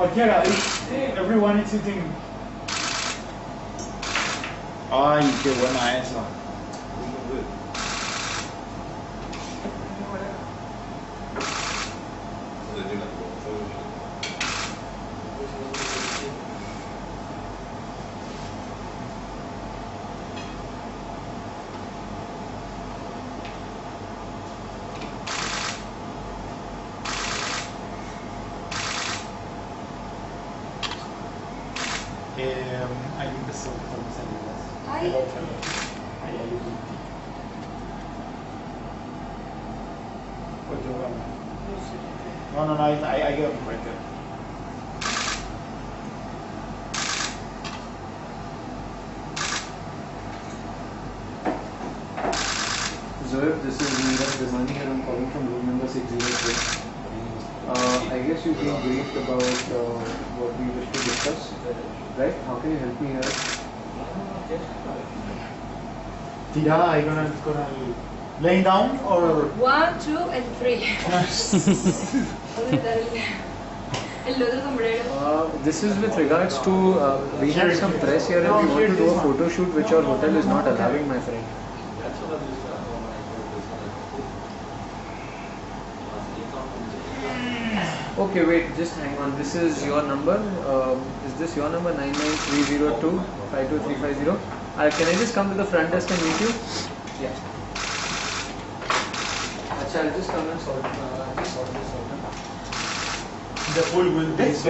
Cualquiera, eh, everyone is sitting. Ay, qué buena esa. Eh, ahí empezó con mis amigas. Ay. Ahí hay un Pues yo gano. No, no, no, I, I, I get them right there. Zoeb, this is Neeraj Damani here. I'm calling from room number 603. Uh, I guess you've been briefed about uh, what we wish to discuss, right? How can you help me here? Tirada ahí con el, con el laying down or One, two, and three. Voy a quitar el, el otro sombrero. Uh, this is with regards to, uh, we have some press here and we want to do a photo shoot which our hotel is not allowing, my friend. Okay, wait, just hang on. This is your number. Um, is this your number? 99302 52350. Uh, can I just come to the front desk and meet you? Yeah. Acha, I'll just come and sort, uh, sort this out. the full with this.